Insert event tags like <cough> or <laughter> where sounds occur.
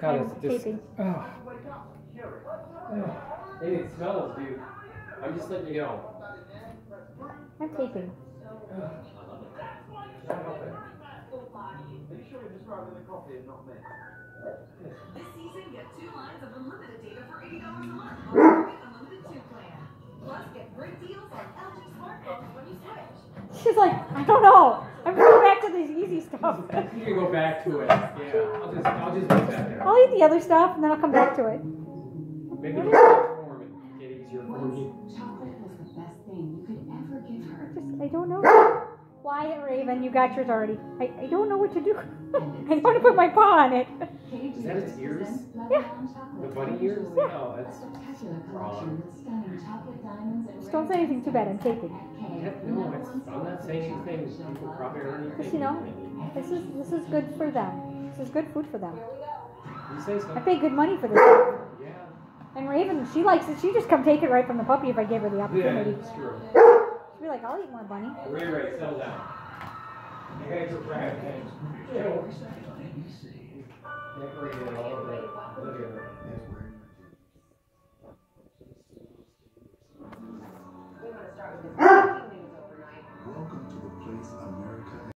God, I'm it's dis- taping. Oh. Hey, it smells, dude. I'm just letting you know. I'm taping. This season, get two lines of unlimited data for $80 a month on Unlimited 2 plan. Plus, get great deals on LG smartphones when you switch. She's like, I don't know. I'm going back to this easy stuff. You can go back to it. Yeah, I'll just, I'll just leave that there. I'll eat the other stuff and then I'll come back to it. Make it a form and get easier for me. Chocolate was the best thing you could ever give her. Just, I don't know. Why, Raven? You got yours already. I, I don't know what to do. <laughs> I want to put my paw on it. Is that its ears? Yeah. The bunny ears? No, A that's. spectacular collection with stunning chocolate Just don't say anything too bad. I'm taping. Yeah, no, it's, I'm say anything people probably or anything. Because you know, this is this is good for them. This is good food for them. You say so. I pay good money for this. yeah. And Raven, she likes it. She just come take it right from the puppy if I gave her the opportunity. Yeah, true. She'd be like, I'll eat more bunny. Ray Ray, settle down. Are. Yeah. Decorated all over America.